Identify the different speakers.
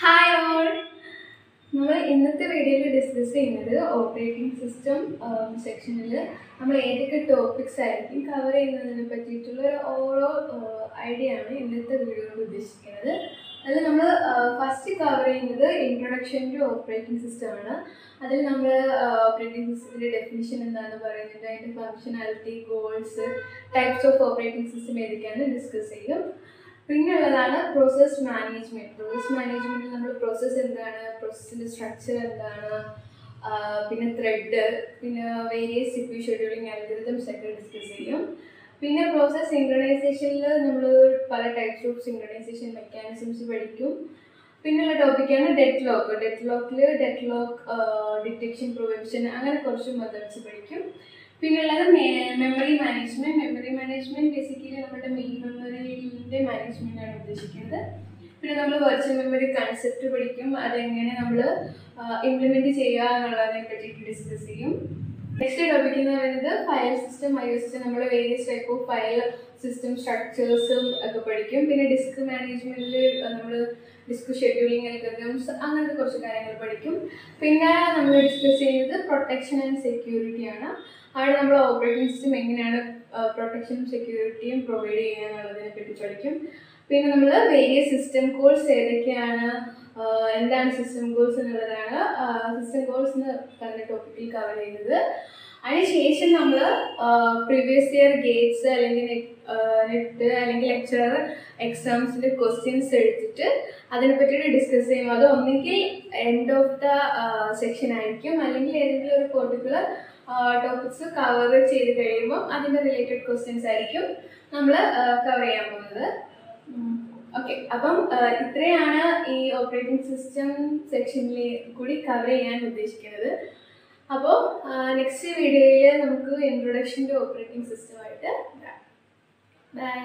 Speaker 1: Hi all നമ്മൾ ഇന്നത്തെ വീഡിയോയിൽ ഡിസ്കസ് ചെയ്യുന്നത് ഓപ്പറേറ്റിംഗ് സിസ്റ്റം സെക്ഷനിൽ നമ്മൾ ഏതൊക്കെ ടോപ്പിക്സ് ആയിരിക്കും കവർ ചെയ്യുന്നതിനെ പറ്റിയിട്ടുള്ള ഒരു ഓരോ ഐഡിയ ആണ് ഇന്നത്തെ വീഡിയോ കൊണ്ട് ഉദ്ദേശിക്കുന്നത്. അതിൽ നമ്മൾ ഫസ്റ്റ് കവർ ചെയ്യുന്നത് ഇൻട്രൊഡക്ഷൻ ടു ഓപ്പറേറ്റിംഗ് സിസ്റ്റം ആണ്. അതിൽ നമ്മൾ ഓപ്പറേറ്റിംഗ് സിസ്റ്റത്തിന്റെ ഡെഫിനിഷൻ എന്താണെന്ന് പറയുന്നത് അതിന്റെ functionality goals types of operating system ഏതൊക്കെയാണെന്ന് ഡിസ്കസ് ചെയ്യും. പിന്നുള്ളതാണ് പ്രോസസ് മാനേജ്മെന്റ് പ്രോസസ് മാനേജ്മെന്റിൽ നമ്മൾ പ്രോസസ്സ് എന്താണ്? പ്രോസസ്സിന്റെ സ്ട്രക്ചർ എന്താണ്? പിന്നെ ത്രെഡ് പിന്നെ വേരിയസ് സിപ്പി ഷെഡ്യൂളിംഗ് അൽഗോരിതംസ് ഒക്കെ ഡിസ്കസ് ചെയ്യും. പിന്നെ പ്രോസസ് സിങ്ക്രണൈസേഷനിൽ നമ്മൾ പല ടൈപ്സ് ഓഫ് സിങ്ക്രണൈസേഷൻ മെക്കാനിസംസ് പഠിക്കും. പിന്നെയുള്ള ടോപ്പിക്കാണ് ഡെറ്റ് ലോക്ക് ഡെറ്റ് ലോക്കിൽ ഡെറ്റ് ലോക്ക് ഡിറ്റക്ഷൻ പ്രിവെൻഷൻ അങ്ങനെ കുറച്ച് മെത്തേഡ്സ് പഠിക്കും. പിന്നുള്ളത് memory management memory management basically നമ്മുടെ മെയിൻ മെമ്മറിയുടെ മാനേജ്മെന്റ് ആണ് ഉദ്ദേശിക്കുന്നത്. പിന്നെ നമ്മൾ വെർച്വൽ മെമ്മറി കൺസെപ്റ്റ് പഠിക്കും. അതെങ്ങനെ നമ്മൾ ഇംപ്ലിമെന്റ് ചെയ്യുക എന്നുള്ളതിനെ പറ്റിയിട്ട് ഡിസ്കസ് ചെയ്യും. നെക്സ്റ്റ് ടോപ്പിക് എന്ന് പറയുന്നത് ഫയൽ സിസ്റ്റം ഐ എസ് നമ്മൾ various type of file system സ്ട്രക്ചേഴ്സും ഒക്കെ പഠിക്കും. പിന്നെ ഡിസ്ക് മാനേജ്മെന്റിൽ നമ്മൾ ഡിസ്ക് ഷെഡ്യൂളിംഗ് അൽഗ്രംസ് അങ്ങനത്തെ കുറച്ച് കാര്യങ്ങൾ പഠിക്കും. പിന്നെ നമ്മൾ ഡിസ്കസ് ചെയ്യുന്നത് പ്രൊട്ടക്ഷൻ ആൻഡ് സെക്യൂരിറ്റി ആണ്. അവിടെ നമ്മൾ ഓപ്പറേറ്റിംഗ് സിസ്റ്റം എങ്ങനെയാണ് പ്രൊട്ടക്ഷനും സെക്യൂരിറ്റിയും പ്രൊവൈഡ് ചെയ്യുക എന്നുള്ളതിനെ പറ്റി പഠിക്കും. പിന്നെ നമ്മൾ വേരിയസ് സിസ്റ്റം കോൾസ് ഏതൊക്കെയാണ് എന്താണ് സിസ്റ്റം ഗോൾസ് എന്നുള്ളതാണ് സിസ്റ്റം ഗോൾസ് എന്ന് പറഞ്ഞ ടോപ്പിക്കിൽ കവർ ചെയ്യുന്നത്. അതിനുശേഷം നമ്മൾ പ്രീവിയസ് ഇയർ ഗേറ്റ്സ് അല്ലെങ്കിൽ നെറ്റ് അല്ലെങ്കിൽ ലെക്ചറർ എക്സാംസിന്റെ ക്വസ്റ്റ്യൻസ് എടുത്തിട്ട് അതിനെ പറ്റിയിട്ട് ഡിസ്കസ് ചെയ്യും അത് ഒന്നെങ്കിൽ എൻഡ് ഓഫ് ദ സെക്ഷൻ ആയിരിക്കും. അല്ലെങ്കിൽ ഏതെങ്കിലും ഒരു പെർട്ടിക്കുലർ ടോപ്പിക്സ് കവർ ചെയ്ത് കഴിയുമ്പോൾ അതിന്റെ റിലേറ്റഡ് ക്വസ്റ്റ്യൻസ് ആയിരിക്കും നമ്മൾ കവർ ചെയ്യാൻ പോകുന്നത്. ഓക്കെ അപ്പം ഇത്രയാണ് ഈ ഓപ്പറേറ്റിംഗ് സിസ്റ്റം സെക്ഷനിൽ കൂടി കവർ ചെയ്യാൻ ഉദ്ദേശിക്കുന്നത്. അപ്പോൾ നെക്സ്റ്റ് വീഡിയോയിൽ നമുക്ക് ഇൻട്രൊഡക്ഷൻ ടു ഓപ്പറേറ്റിംഗ് സിസ്റ്റമായിട്ട് ബൈ